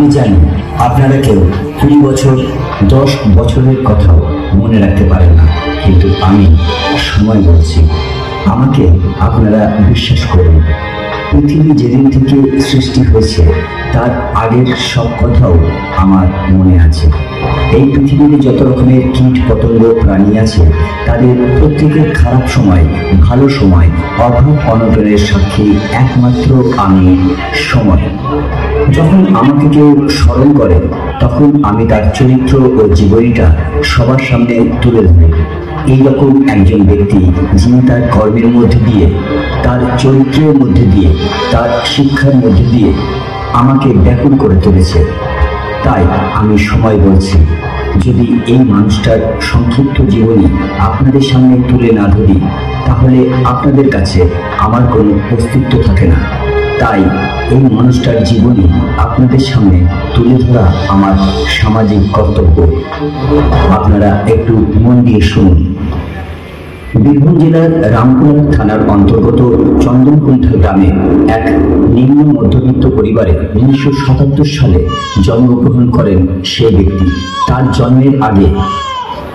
আমি জানি আপনারা কেউ কুড়ি বছর, দশ বছরের কথাও মনে রাখতে পারেন না। কিন্তু আমি সময় বলছি। আমাকে আপনারা বিশ্বাস করুন, পৃথিবী যেদিন থেকে সৃষ্টি হয়েছে, তার আগের সব কথাও আমার মনে আছে। এই পৃথিবীতে যত রকমের কীট পতঙ্গ প্রাণী আছে, তাদের প্রত্যেকের খারাপ সময়, ভালো সময়, অভাব অনটনের সাক্ষী একমাত্র আমি সময়। যখন আমাকে কেউ স্মরণ করে, তখন আমি তার চরিত্র ও জীবনীটা সবার সামনে তুলে ধরি। এইরকম একজন ব্যক্তি যিনি তার কর্মের মধ্যে দিয়ে, তার চরিত্রের মধ্যে দিয়ে, তার শিক্ষার মধ্যে দিয়ে আমাকে ব্যাকুল করে তুলেছে। তাই আমি সময় বলছি, যদি এই মানুষটার সংক্ষিপ্ত জীবনী আপনাদের সামনে তুলে না ধরি, তাহলে আপনাদের কাছে আমার কোনো অস্তিত্ব থাকে না। তাই এই মানুষটার জীবনী আপনাদের সামনে তুলে ধরা আমার সামাজিক কর্তব্য। আপনারা একটু মন দিয়ে শুনুন। বীরভূম জেলার রামপুরা থানার অন্তর্গত চন্দনকুণ্ঠা গ্রামে এক নিম্ন মধ্যবিত্ত পরিবারে উনিশশো সাতাত্তর সালে জন্মগ্রহণ করেন সে ব্যক্তি। তার জন্মের আগে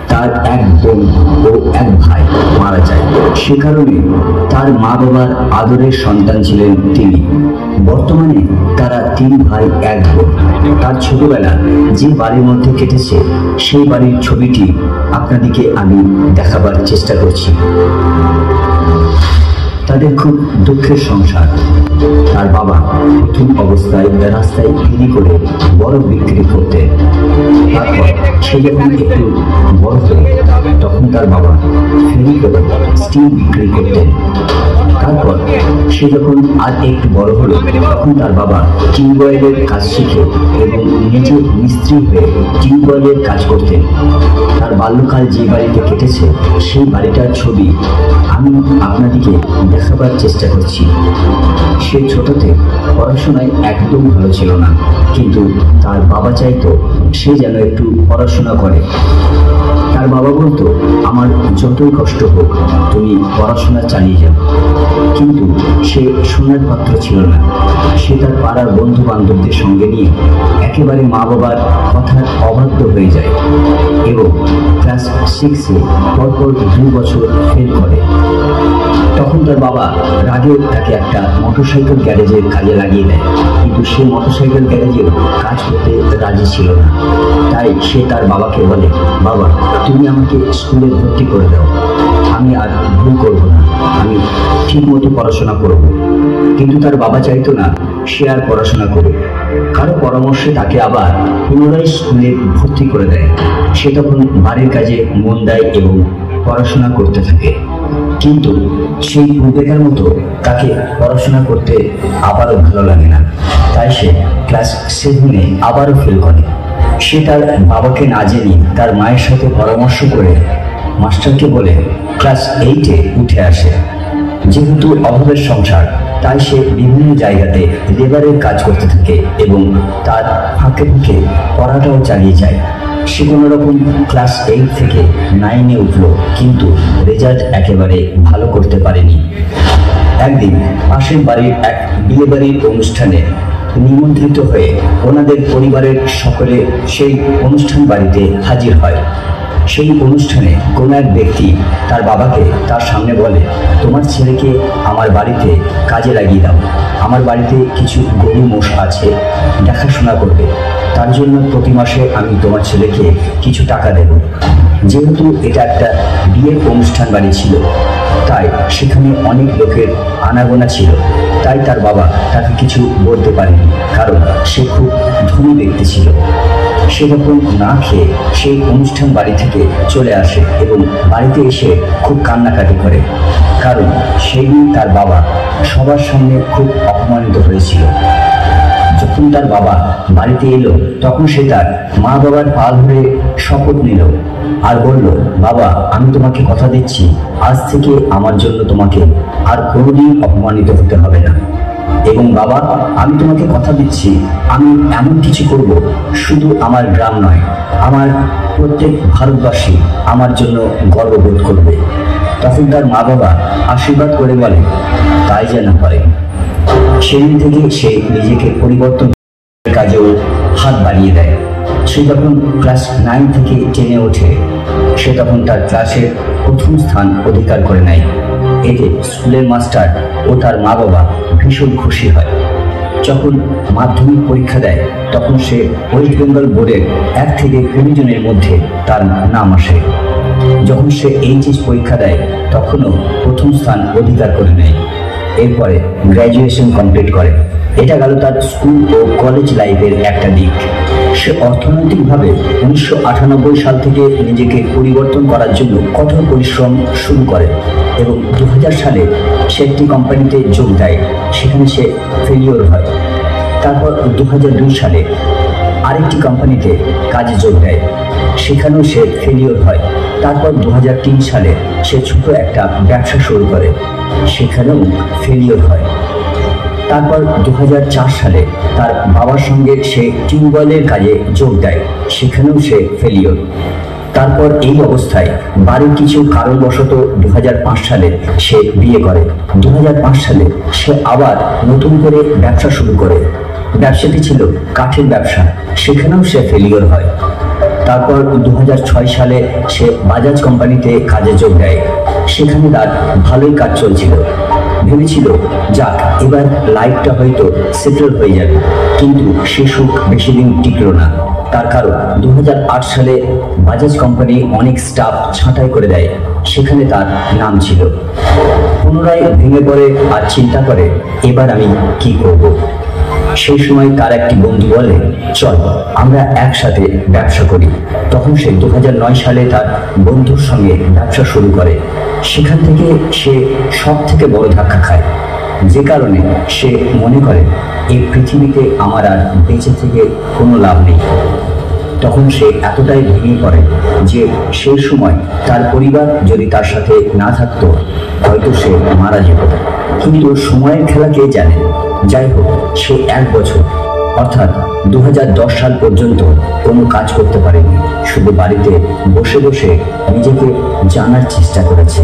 তার এক বোন ও এক ভাই মারা যায়। সে কারণে তার মা বাবার আদরের সন্তান ছিলেন তিনি। বর্তমানে তারা তিন ভাই, এক বোন। তার ছোটবেলা যে বাড়ির মধ্যে কেটেছে, সেই বাড়ির ছবিটি আপনাদেরকে আমি দেখাবার চেষ্টা করছি। তাদের খুব দুঃখের সংসার। প্রথম অবস্থায় রাস্তায় বিক্রি করে বরফ বিক্রি করতে। তারপর যখন একটু বড় হয়ে তখন তার বাবা ফেরি করে স্টিল বিক্রি করতেন তারপর সে যখন আর একটু বড় হলো, তখন তার বাবা টিউবওয়েলের কাজ শিখে এবং নিজে মিস্ত্রি হয়ে টিউবওয়েলের কাজ করতেন। তার বাল্যকাল যে বাড়িতে কেটেছে, সেই বাড়িটার ছবি আমি আপনাদিকে দেখাবার চেষ্টা করছি। সে ছোটতে পড়াশোনায় একদম ভালো ছিল না। কিন্তু তার বাবা চাইতো সে যেন একটু পড়াশোনা করে। তার বাবা বলতো, আমার যতই কষ্ট হোক, তুমি পড়াশোনা চালিয়ে যাও। কিন্তু সে শোনার পাত্র ছিল না। সে তার পাড়ার বন্ধু বান্ধবদের সঙ্গে নিয়ে একেবারে মা বাবার কথার অবাধ্য হয়ে যায় এবং ক্লাস সিক্সে পরপর দুই বছর ফেল করে। তখন তার বাবা রাগে তাকে একটা মোটরসাইকেল গ্যারেজের কাজে লাগিয়ে দেয়। কিন্তু সে মোটরসাইকেল গ্যারেজেও কাজ করতে রাজি ছিল না। তাই সে তার বাবাকে বলে, বাবা, তুমি আমাকে স্কুলে ভর্তি করে দাও। আমি আর ভুল করব না। আমি ঠিক মতো পড়াশোনা করব। কিন্তু তার বাবা চাইতো না সে আর পড়াশোনা করুক। কারও পরামর্শে তাকে আবার পুনরায় স্কুলে ভর্তি করে দেয়। সে তখন বাড়ির কাজে মন দেয় এবং পড়াশোনা করতে থাকে। কিন্তু সেই পূর্বেকার মতো তাকে পড়াশোনা করতে আবারও ভালো লাগে না। তাই সে ক্লাস সেভেনে আবারও ফেল করে। সে তার বাবাকে না জেনে তার মায়ের সাথে পরামর্শ করে মাস্টারকে বলে, ক্লাস এইটে উঠে আসে। যেহেতু অভাবের সংসার, তাই সে বিভিন্ন জায়গাতে লেবারের কাজ করতে থাকে এবং তার ফাঁকে ফাঁকে পড়াটাও চালিয়ে যায়। সে কোনো রকম ক্লাস এইট থেকে নাইনে উঠল, কিন্তু রেজাল্ট একেবারে ভালো করতে পারেনি। একদিন পাশের বাড়ির এক বিয়ে বাড়ির অনুষ্ঠানে নিমন্ত্রিত হয়ে ওনাদের পরিবারের সকলে সেই অনুষ্ঠান বাড়িতে হাজির হয়। সেই অনুষ্ঠানে কোনো এক ব্যক্তি তার বাবাকে তার সামনে বলে, তোমার ছেলেকে আমার বাড়িতে কাজে লাগিয়ে দাও। আমার বাড়িতে কিছু গরু মোষ আছে, দেখাশোনা করবে। তার জন্য প্রতি মাসে আমি তোমার ছেলেকে কিছু টাকা দেব। যেহেতু এটা একটা বিয়ের অনুষ্ঠান বাড়ি ছিল, তাই সেখানে অনেক লোকের আনাগোনা ছিল। তাই তার বাবা তাকে কিছু বলতে পারেনি, কারণ সে খুব ধনী ব্যক্তি ছিল। সে যখন না খেয়ে সেই অনুষ্ঠান বাড়ি থেকে চলে আসে এবং বাড়িতে এসে খুব কান্নাকাটি করে। কারণ সেই দিন তার বাবা সবার সামনে খুব অপমানিত হয়েছিল। যখন তার বাবা বাড়িতে এলো, তখন সে তার মা বাবার পা ধরে শপথ নিল আর বলল, বাবা, আমি তোমাকে কথা দিচ্ছি। আজ থেকে আমার জন্য তোমাকে আর কোনোদিন অপমানিত হতে হবে না। এবং বাবা, আমি তোমাকে কথা দিচ্ছি। আমি এমন কিছু করব, শুধু আমার গ্রাম নয়, আমার প্রত্যেক ভারতবাসী আমার জন্য গর্ববোধ করবে। তখন তার মা বাবা আশীর্বাদ করে বলে, তাই যেন করে। সেদিন থেকে সে নিজেকে পরিবর্তন কাজেও হাত বাড়িয়ে দেয়। সে যখন ক্লাস নাইন থেকে টেনে ওঠে, সে তখন তার ক্লাসের প্রথম স্থান অধিকার করে নেয়। এতে স্কুলের মাস্টার ও তার মা বাবা ভীষণ খুশি হয়। যখন মাধ্যমিক পরীক্ষা দেয়, তখন সে ওয়েস্ট বেঙ্গল বোর্ডের এক থেকে কুড়ি জনের মধ্যে তার নাম আসে। যখন সে এইচএস পরীক্ষা দেয়, তখনও প্রথম স্থান অধিকার করে নেয়। এরপরে গ্র্যাজুয়েশন কমপ্লিট করে। এটা গেল তার স্কুল ও কলেজ লাইফের একটা দিক। সে অর্থনৈতিকভাবে উনিশশো আটানব্বই সাল থেকে নিজেকে পরিবর্তন করার জন্য কঠোর পরিশ্রম শুরু করে এবং দু হাজার সালে সে একটি কোম্পানিতে যোগ দেয়, সেখানে সে ফেলিওর হয়। তারপর দু হাজার দুই সালে আরেকটি কোম্পানিতে কাজে যোগ দেয়, সেখানেও সে ফেলিওর হয়। তারপর দু হাজার তিন সালে সে ছোট একটা ব্যবসা শুরু করে, সেখানেও ফেলিওর হয়। তারপর দু হাজার চার সালে তার বাবার সঙ্গে সে টিউবওয়েলের কাজে যোগ দেয়, সেখানেও সে ফেলিওর তারপর এই অবস্থায় বাড়ির কিছু কারণবশত দু হাজার পাঁচ সালে সে বিয়ে করে। দু হাজার পাঁচ সালে সে আবার নতুন করে ব্যবসা শুরু করে। ব্যবসাটি ছিল কাঠের ব্যবসা, সেখানেও সে ফেলিওর হয়। তারপর দু হাজার ছয় সালে সে বাজাজ কোম্পানিতে কাজে যোগ দেয়। সেখানে তার ভালোই কাজ চলছিল। ভেবেছিল, যাক, এবার লাইফটা হয়তো সেটেল হয়ে যাবে। কিন্তু সে সুখ বেশি দিন টিকল না। তার কারণ দু হাজার আট সালে বাজাজ কোম্পানি অনেক স্টাফ ছাঁটাই করে দেয়। সেখানে তার নাম ছিল। পুনরায় ভেঙে পড়ে আর চিন্তা করে, এবার আমি কি করব। সেই সময় তার একটি বন্ধু বলে, চল, আমরা একসাথে ব্যবসা করি। তখন সে দু হাজার নয় সালে তার বন্ধুর সঙ্গে ব্যবসা শুরু করে। সেখান থেকে সে সব থেকে বড় ধাক্কা খায়। যে কারণে সে মনে করে, এই পৃথিবীতে আমার আর বেঁচে থেকে কোনো লাভ নেই। তখন সে এতটাই ভেঙে পড়ে যে সেই সময় তার পরিবার যদি তার সাথে না থাকতো, হয়তো সে মারা যেত। কিন্তু সময়ের খেলা কে জানে? যাই হোক, সে এক বছর অর্থাৎ দু হাজার দশ সাল পর্যন্ত কোনো কাজ করতে পারেনি। শুধু বাড়িতে বসে বসে নিজেকে জানার চেষ্টা করেছে।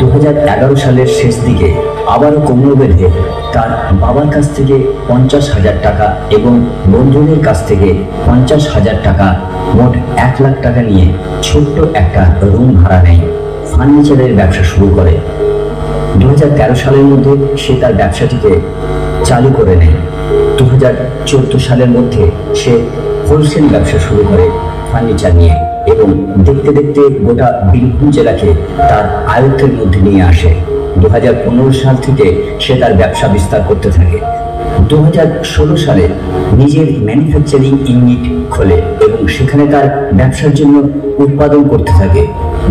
দু হাজার এগারো সালের শেষ দিকে আবারও কোমর বেঁধে তার বাবার কাছ থেকে পঞ্চাশ হাজার টাকা এবং বন্ধুদের কাছ থেকে পঞ্চাশ হাজার টাকা, মোট এক লাখ টাকা নিয়ে ছোট্ট একটা রুম ভাড়া নেয়। ফার্নিচারের ব্যবসা শুরু করে। দু হাজার তেরো সালের মধ্যে সে তার ব্যবসাটিকে চালু করে নেয়। দু হাজার চোদ্দ সালের মধ্যে সে হোলসেল ব্যবসা শুরু করে ফার্নিচার নিয়ে এবং দেখতে দেখতে গোটা বীরভূম জেলাকে তার আয়ত্তের মধ্যে নিয়ে আসে। দু হাজার পনেরো সাল থেকে সে তার ব্যবসা বিস্তার করতে থাকে। দু হাজার ষোলো সালে নিজের ম্যানুফ্যাকচারিং ইউনিট খোলে এবং সেখানে তার ব্যবসার জন্য উৎপাদন করতে থাকে।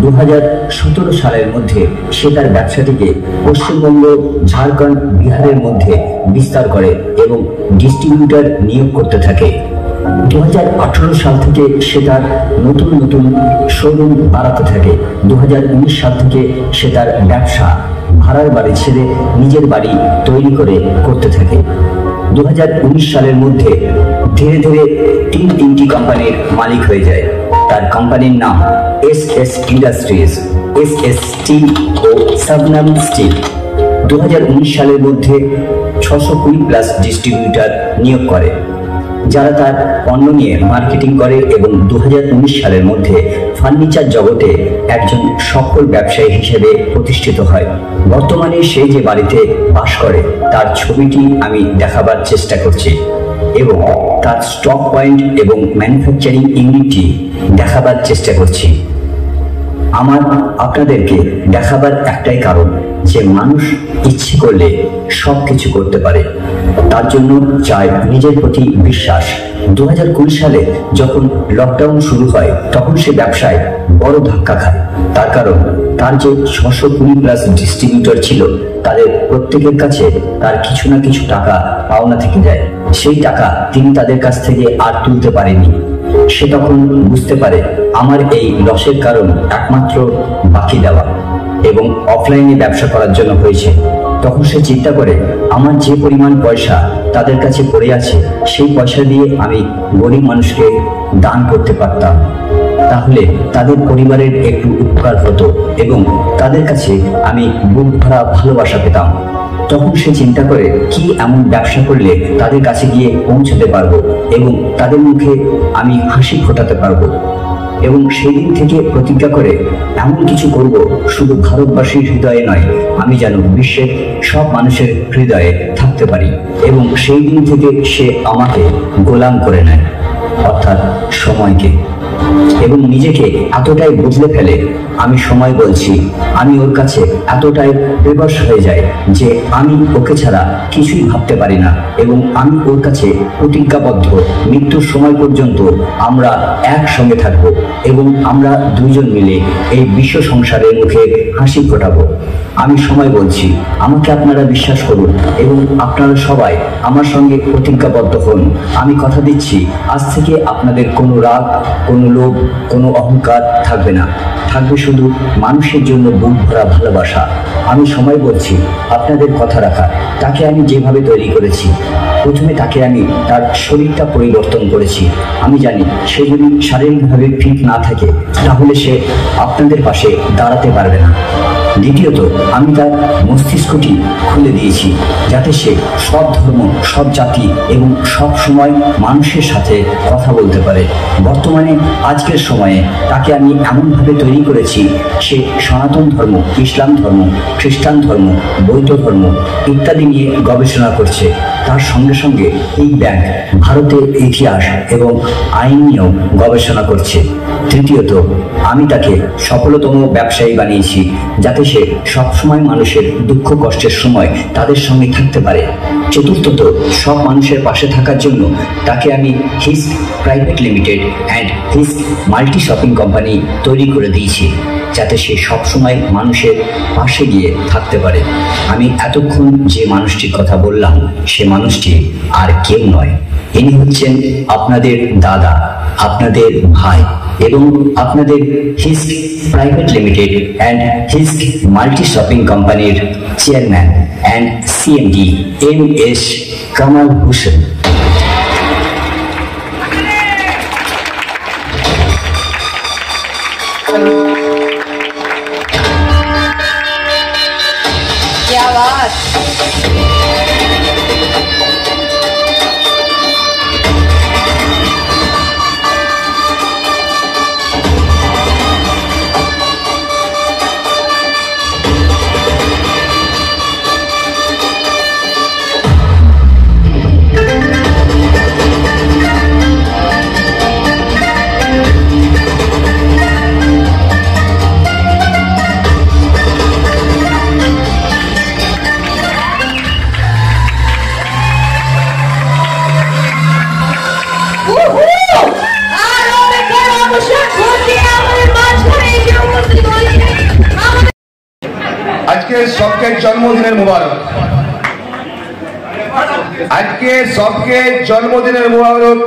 দু হাজার সতেরো সালের মধ্যে সে তার ব্যবসাটিকে পশ্চিমবঙ্গ, ঝাড়খণ্ড, বিহারের মধ্যে বিস্তার করে এবং ডিস্ট্রিবিউটার নিয়োগ করতে থাকে। দু সাল থেকে সে তার নতুন নতুন শোরুম বাড়াতে থাকে। দু সাল থেকে সে তার ব্যবসা ভাড়ার বাড়ি ছেড়ে নিজের বাড়ি তৈরি করে করতে থাকে। দু হাজার উনিশ সালের মধ্যে ধীরে ধীরে তিন তিনটি কোম্পানির মালিক হয়ে যায়। তার কোম্পানির নাম এস ইন্ডাস্ট্রিজ এস স্টিল ও সাবনাম স্টিল দু সালের মধ্যে ছশো কুড়ি প্লাস ডিস্ট্রিবিউটার নিয়োগ করে। যারা তার পণ্য নিয়ে মার্কেটিং করে এবং দু হাজার উনিশ সালের মধ্যে ফার্নিচার জগতে একজন সফল ব্যবসায়ী হিসেবে প্রতিষ্ঠিত হয়। বর্তমানে সে যে বাড়িতে বাস করে, তার ছবিটি আমি দেখাবার চেষ্টা করছি। এবং তার স্টক পয়েন্ট এবং ম্যানুফ্যাকচারিং ইউনিটটি দেখাবার চেষ্টা করছি। আমার আপনাদেরকে দেখাবার একটাই কারণ যে মানুষ ইচ্ছে করলে সব কিছু করতে পারে। তার জন্য চায় নিজের প্রতি বিশ্বাস। দু হাজার কুড়ি সালে যখন লকডাউন শুরু হয়, তখন সে ব্যবসায় বড় ধাক্কা খায়। তার কারণ তার যে ছশো কুড়ি প্লাস ডিস্ট্রিবিউটর ছিল, তাদের প্রত্যেকের কাছে তার কিছু না কিছু টাকা পাওনা থেকে যায়। সেই টাকা তিনি তাদের কাছ থেকে আর তুলতে পারেনি সে তখন বুঝতে পারে আমার এই লসের কারণ একমাত্র বাকি দেওয়া এবং অফলাইনে ব্যবসা করার জন্য হয়েছে। তখন সে চিন্তা করে, আমার যে পরিমাণ পয়সা তাদের কাছে পড়ে আছে, সেই পয়সা দিয়ে আমি গরিব মানুষকে দান করতে পারতাম। তাহলে তাদের পরিবারের একটু উপকার হতো এবং তাদের কাছে আমি বুক ভরা ভালোবাসা পেতাম। তখন সে চিন্তা করে, কি এমন ব্যবসা করলে তাদের কাছে গিয়ে পৌঁছতে পারব এবং তাদের মুখে আমি হাসি ফোটাতে পারব? এবং সেই দিন থেকে প্রতিজ্ঞা করে, এমন কিছু করব শুধু ভারতবাসীর হৃদয়ে নয়, আমি যেন বিশ্বের সব মানুষের হৃদয়ে থাকতে পারি এবং সেই দিন থেকে সে আমাকে গোলাম করে নেয়। অর্থাৎ সময়কে। এবং নিজেকে এতটাই বদলে ফেলে, আমি সময় বলছি, আমি ওর কাছে এতটাই বেবস হয়ে যাই যে আমি ওকে ছাড়া কিছুই ভাবতে পারি না এবং আমি ওর কাছে প্রতিজ্ঞাবদ্ধ। মৃত্যুর সময় পর্যন্ত আমরা একসঙ্গে থাকব এবং আমরা দুইজন মিলে এই বিশ্ব সংসারের মুখে হাসি ফোটাবো। আমি সময় বলছি, আমাকে আপনারা বিশ্বাস করুন এবং আপনারা সবাই আমার সঙ্গে প্রতিজ্ঞাবদ্ধ হন। আমি কথা দিচ্ছি, আজ থেকে আপনাদের কোনো রাগ, কোনো লোভ, কোনো অহংকার থাকবে না। থাকবে শুধু মানুষের জন্য বুক ভরা ভালোবাসা। আমি সময় বলছি, আপনাদের কথা রাখা, তাকে আমি যেভাবে তৈরি করেছি। প্রথমে তাকে আমি তার শরীরটা পরিবর্তন করেছি। আমি জানি সে যদি শারীরিকভাবে ফিট না থাকে, তাহলে সে আপনাদের পাশে দাঁড়াতে পারবে না। দ্বিতীয়ত, আমি তার মস্তিষ্কটি খুলে দিয়েছি, যাতে সে সব ধর্ম, সব জাতি এবং সব সময় মানুষের সাথে কথা বলতে পারে। বর্তমানে, আজকের সময়ে তাকে আমি এমনভাবে তৈরি করেছি, সে সনাতন ধর্ম, ইসলাম ধর্ম, খ্রিস্টান ধর্ম, বৌদ্ধ ধর্ম ইত্যাদি নিয়ে গবেষণা করছে। তার সঙ্গে সঙ্গে এই ব্যাংক, ভারতের ইতিহাস এবং আইন নিয়েও গবেষণা করছে। তৃতীয়ত, আমি তাকে সফলতম ব্যবসায়ী বানিয়েছি যাতে সে সবসময় মানুষের দুঃখ কষ্টের সময় তাদের সঙ্গে থাকতে পারে। চতুর্থত, সব মানুষের পাশে থাকার জন্য তাকে আমি হিস প্রাইভেট লিমিটেড অ্যান্ড হিস মাল্টি শপিং কোম্পানি তৈরি করে দিয়েছি যাতে সে সবসময় মানুষের পাশে গিয়ে থাকতে পারে। আমি এতক্ষণ যে মানুষটির কথা বললাম, সে মানুষটি আর কেউ নয়। ইনি হচ্ছেন আপনাদের দাদা। আপনাদের ভাই এবং আপনাদের হিস্ক প্রাইভেট লিমিটেড অ্যান্ড হিস্ক মাল্টি শপিং কোম্পানির chairman and CMD M S Kamal Hossain. জন্মদিনের মোবারক। আজকে সবকে জন্মদিনের মোবারক।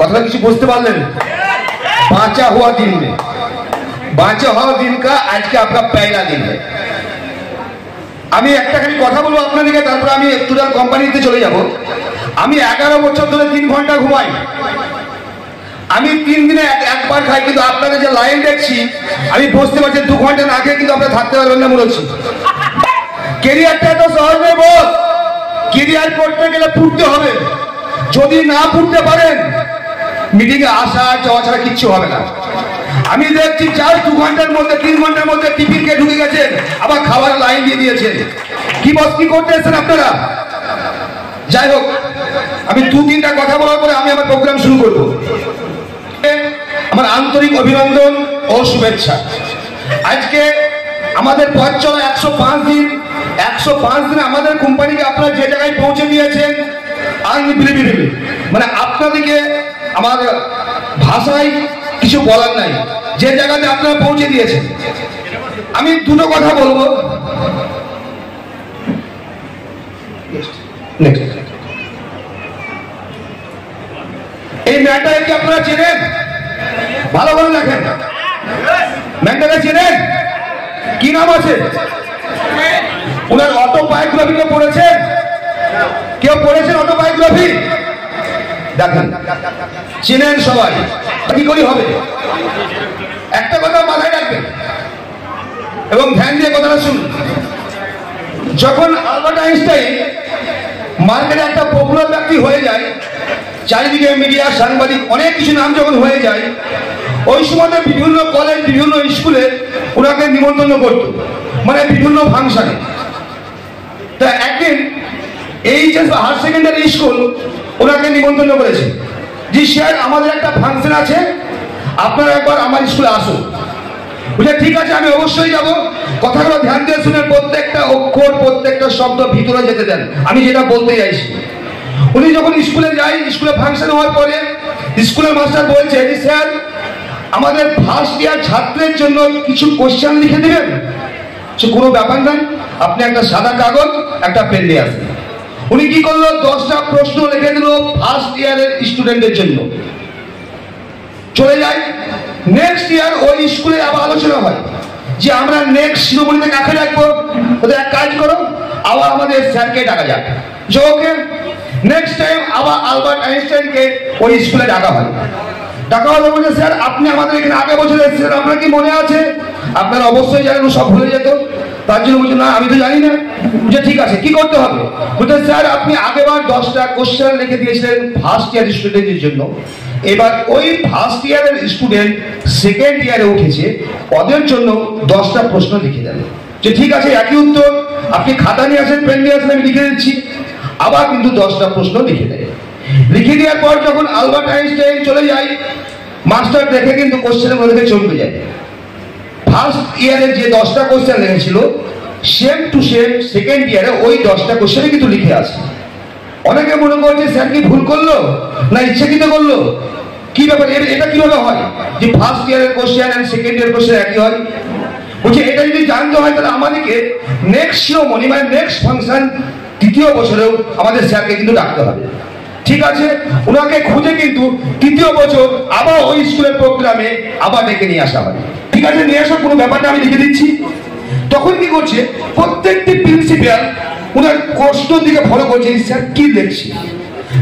কথা কিছু বুঝতে পারলেন? বাঁচা হওয়া দিন বাঁচা হওয়া দিন কা আজকে আপনার পেলা দিন আমি একটা খালি কথা বলব আপনাদেরকে তারপর আমি একটু কোম্পানিতে চলে যাব। আমি এগারো বছর ধরে তিন ঘণ্টা ঘুমাই। আমি তিন দিনে একবার খাই, কিন্তু আপনাদের যে লাইন দেখছি, আমি বসতে পারছি দু ঘণ্টা না খেয়ে কিন্তু আপনার থাকতে পারবেন না মনে হচ্ছে। কেরিয়ারটা এত সহজ নয় বস কেরিয়ার করতে গেলে পড়তে হবে। যদি না পড়তে পারেন মিটিং এ আসা, যাওয়া ছাড়া কিচ্ছু হবে না। আমি দেখছি চার দু ঘণ্টার মধ্যে, তিন ঘণ্টার মধ্যে টিফিন কে ঢুকে গেছেন, আবার খাবার লাইন দিয়ে দিয়েছেন। কি বস কি করতে এসেছেন আপনারা? যাই হোক, আমি দু তিনটা কথা বলার পরে আমি আমার প্রোগ্রাম শুরু করব। আমার আন্তরিক অভিনন্দন ও শুভেচ্ছা। আজকে আমাদের পথ চলা একশো পাঁচ দিন, একশো পাঁচ দিনে আমাদের কোম্পানিকে আপনারা যে জায়গায় পৌঁছে দিয়েছেন আনবিলিভেবল মানে আপনাদেরকে আমার ভাষায় কিছু বলার নাই, যে জায়গাতে আপনারা পৌঁছে দিয়েছেন। আমি দুটো কথা বলব। এই ম্যাটারে কি আপনারা চেনেন? ভালো করে দেখেন। ম্যাটারে চেনেন? কি নাম আছে? ওনার অটোবায়োগ্রাফিকে পড়েছেন? কেউ পড়েছেন অটোবায়োগ্রাফি দেখেন, চেনেন সবাই। কি করি হবে? একটা কথা মাথায় রাখবেন। এবং ধ্যান দিয়ে কথাটা শুনুন। যখন আলবার্ট আইনস্টাইন মার্কেটে একটা পপুলার ব্যক্তি হয়ে যায়, চারিদিকে মিডিয়া সাংবাদিক, অনেক কিছু নাম যখন হয়ে যায়, ওই সময়তে বিভিন্ন কলেজ বিভিন্ন স্কুলে ওনাকে নিমন্ত্রণ করতো। মানে বিভিন্ন ফাংশনে। তা একদিন এইচএস বা হায়ার সেকেন্ডারি স্কুল, ওনাকে নিমন্ত্রণ করেছে। জি, স্যার, আমাদের একটা ফাংশন আছে। আপনারা একবার আমার স্কুলে আসুন। বুঝলে ঠিক আছে, আমি অবশ্যই যাব। কথাগুলো ধ্যান দিয়ে শুনে প্রত্যেকটা অক্ষর, প্রত্যেকটা শব্দ ভিতরে যেতে দেন। আমি যেটা বলতে চাইছি, উনি যখন স্কুলে যাই স্কুলে ফাংশন হওয়ার পরে স্কুলের মাস্টার বলছে যে স্যার আমাদের ফার্স্ট ইয়ার ছাত্রের জন্য কিছু কোশ্চেন লিখে দেবেন? সে কোনো ব্যাপার নাই আপনি একটা সাদা কাগজ, একটা পেন দিয়ে আসেন উনি কি করল? দশটা প্রশ্ন লিখে দিল ফার্স্ট ইয়ারের স্টুডেন্টের জন্য। চলে যায় নেক্সট ইয়ার ওই স্কুলে আবার আলোচনা হয় যে আমরা নেক্সট শিরোমণিতে কাকে রাখব ওদের এক কাজ করো, আবার আমাদের স্যারকে ডাকা যাক। যে ওকে নেক্সট টাইম আবার আলবার্ট আইনস্টাইনকে ওই স্কুলে ডাকা হয়। ডাকা হলো বলছে স্যার, আপনি আমাদের এখানে আগে বছর এসেছিলেন আপনার কি মনে আছে? আপনারা অবশ্যই জানেন, সব ভুলে যেত। তার জন্য বলছে, না, আমি তো জানি না। যে ঠিক আছে, কি করতে হবে? বলছে, স্যার, আপনি আগেবার দশটা কোশ্চেন লিখে দিয়েছিলেন ফার্স্ট ইয়ার স্টুডেন্টের জন্য। এবার ওই ফার্স্ট ইয়ারের স্টুডেন্ট সেকেন্ড ইয়ারে উঠেছে, ওদের জন্য দশটা প্রশ্ন লিখে দেন। যে ঠিক আছে, একই উত্তর। আপনি খাতা নিয়ে আসেন, পেন নিয়ে আসেন, আমি লিখে দিচ্ছি। আবার কিন্তু দশটা প্রশ্ন লিখে দেয়। লিখে দেওয়ার পর যখন আলবার্ট আইনস্টাইন চলে যায় মাস্টার দেখে কিন্তু কোশ্চেনের মধ্যে চমকে যায়। ফার্স্ট ইয়ারে যে দশটা কোশ্চেন লিখেছিল সেম টু সেম সেকেন্ড ইয়ারে ওই দশটা কোশ্চেনে কিন্তু লিখে আছে। অনেকে মনে করছে স্যার কি ভুল করল? না, ইচ্ছাকৃত করল? কি ব্যাপার? এটা কীভাবে হয়? যে ফার্স্ট ইয়ারের question and second year question একই হয়? বলছে, এটা যদি জানতে হয়, তাহলে আমাদেরকে নেক্সট শিরোমণি মানে নেক্সট ফাংশন তৃতীয় বছরেও আমাদের স্যারকে কিন্তু ডাকতে হবে। ঠিক আছে, ওনাকে খুঁজে কিন্তু তৃতীয় বছর আবার ওই স্কুলের প্রোগ্রামে আবার ডেকে নিয়ে আসা হয়। ঠিক আছে, নিয়ে আসার কোনো ব্যাপারটা আমি লিখে দিচ্ছি। তখন কি করছে, প্রত্যেকটি প্রিন্সিপাল ওনার প্রশ্ন দিকে ফলো করছে স্যার কি লিখছে?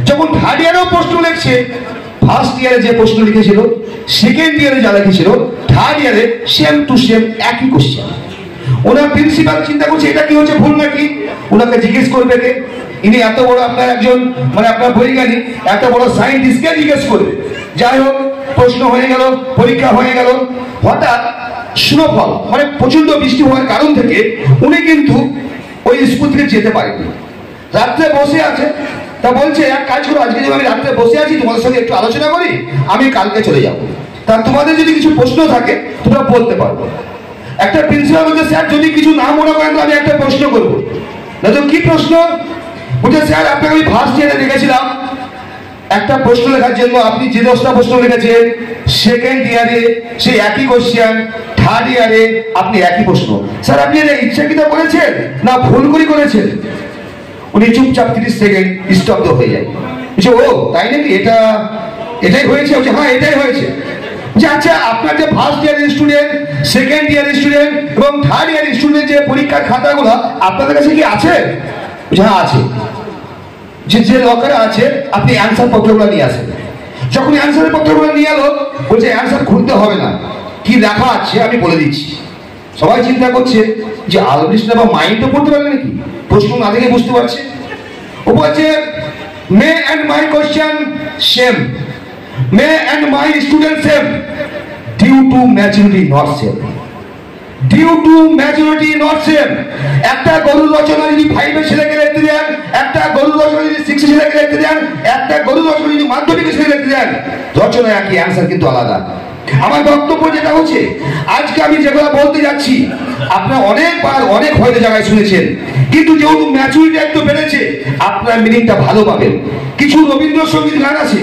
যখন থার্ড ইয়ারেও প্রশ্ন লিখছে ফার্স্ট ইয়ারে যে প্রশ্ন লিখেছিল সেকেন্ড ইয়ারে যা লিখেছিল থার্ড ইয়ারে সেম টু সেম একই কোশ্চেন ওনার প্রিন্সিপাল চিন্তা করছে, এটা কি হচ্ছে, ভুল নাকি? ওনাকে জিজ্ঞেস করবে কে? ইনি এত বড় আপনার একজন মানে আপনার বৈজ্ঞানিক, এত বড় সায়েন্টিস্টকে জিজ্ঞেস করবে। যাই হোক, প্রশ্ন হয়ে গেল, পরীক্ষা হয়ে গেল। হঠাৎ স্নোফল মানে প্রচণ্ড বৃষ্টি হওয়ার কারণ থেকে উনি কিন্তু ওই স্কুল থেকে যেতে পারেনি রাত্রে বসে আছে। তা বলছে, এক কাজ করো, আজকে যদি আমি রাত্রে বসে আছি, তোমাদের সঙ্গে একটু আলোচনা করি, আমি কালকে চলে যাব। তা তোমাদের যদি কিছু প্রশ্ন থাকে, তোমরা বলতে পারব। একটা প্রিন্সিপাল বলছে, স্যার, যদি কিছু না মনে করেন, তো আমি একটা প্রশ্ন করব। না তো কি প্রশ্ন? বলছে, স্যার, আপনাকে আমি ফার্স্ট ইয়ারে দেখেছিলাম। একটা প্রশ্ন লেখার জন্য আপনি যে দশটা প্রশ্ন লিখেছেন সেকেন্ড ইয়ারে সেই একই কোশ্চেন থার্ড ইয়ারে আপনি একই প্রশ্ন। স্যার, আপনি এটা ইচ্ছাকৃত করেছেন না ভুল করে করেছেন? উনি চুপচাপ তিরিশ সেকেন্ড স্তব্ধ হয়ে যায়। বলছে, ও, তাই নাকি? এটা, এটাই হয়েছে? বলছে হ্যাঁ এটাই হয়েছে। যে আচ্ছা আপনার যে ফার্স্ট স্টুডেন্ট সেকেন্ড স্টুডেন্ট এবং থার্ড ইয়ারের স্টুডেন্ট যে পরীক্ষার খাতাগুলো, আপনাদের কাছে কি আছে? আছে। যে যে আছে, আপনি নিয়ে আসেন। যখন নিয়ে এলো, বলছে অ্যান্সার খুলতে হবে না। কি লেখা আছে আমি বলে দিচ্ছি। সবাই চিন্তা করছে যে আলবৃষ্টি বা মাইন্ডও পড়তে পারবে নাকি? প্রশ্ন না দেখে বুঝতে পারছে। ও বলছে me and my question same me and my student same due to maturity not same due to maturity not same একটা গরুর রচনা যদি ফাইভের ছেলেকে লিখতে দেন, একটা গরুর রচনা যদি সিক্স ছেলেকে লিখতে দেন, একটা গরুর রচনা যদি মাধ্যমিকের ছেলে লিখতে দেন, রচনা একই অ্যান্সার কিন্তু আলাদা। আমার বক্তব্য যেটা হচ্ছে, আজকে আমি যেগুলো বলতে যাচ্ছি, আপনারা অনেকবার অনেক হয়তো জায়গায় শুনেছেন, কিন্তু যেহেতু ম্যাচুরিটি একটু বেড়েছে, আপনার মিনিংটা ভালো পাবেন। কিছু রবীন্দ্রসঙ্গীত গান আছে